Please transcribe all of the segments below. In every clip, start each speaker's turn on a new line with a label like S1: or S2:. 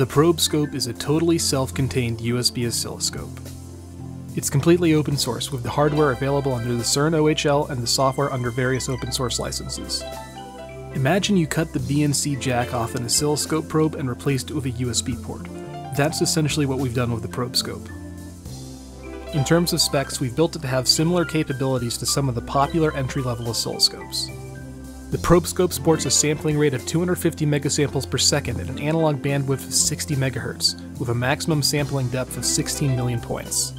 S1: The Probe Scope is a totally self contained USB oscilloscope. It's completely open source, with the hardware available under the CERN OHL and the software under various open source licenses. Imagine you cut the BNC jack off an oscilloscope probe and replaced it with a USB port. That's essentially what we've done with the Probe Scope. In terms of specs, we've built it to have similar capabilities to some of the popular entry level oscilloscopes. The probe scope sports a sampling rate of 250 megasamples per second at an analog bandwidth of 60 MHz, with a maximum sampling depth of 16 million points.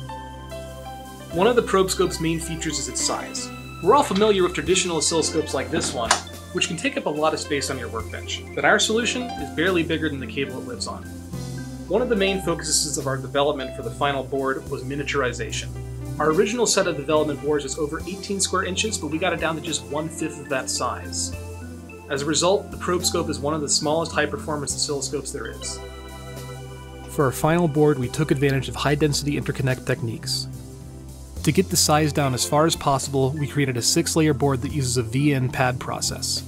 S2: One of the probe scope's main features is its size. We're all familiar with traditional oscilloscopes like this one, which can take up a lot of space on your workbench, but our solution is barely bigger than the cable it lives on. One of the main focuses of our development for the final board was miniaturization. Our original set of development boards was over 18 square inches, but we got it down to just one fifth of that size. As a result, the probe scope is one of the smallest high performance oscilloscopes there is.
S1: For our final board, we took advantage of high density interconnect techniques. To get the size down as far as possible, we created a six layer board that uses a via in pad process.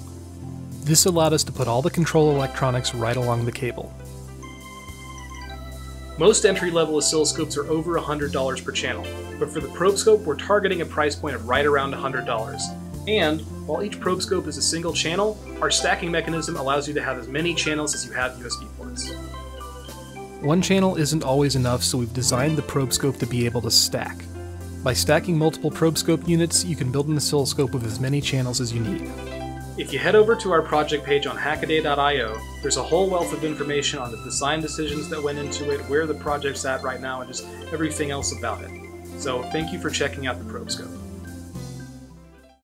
S1: This allowed us to put all the control electronics right along the cable.
S2: Most entry level oscilloscopes are over $100 per channel, but for the ProbeScope we're targeting a price point of right around $100. And while each ProbeScope is a single channel, our stacking mechanism allows you to have as many channels as you have USB ports.
S1: One channel isn't always enough, so we've designed the ProbeScope to be able to stack. By stacking multiple ProbeScope units, you can build an oscilloscope with as many channels as you need.
S2: If you head over to our project page on hackaday.io, there's a whole wealth of information on the design decisions that went into it, where the project's at right now, and just everything else about it. So thank you for checking out the Probe Scope.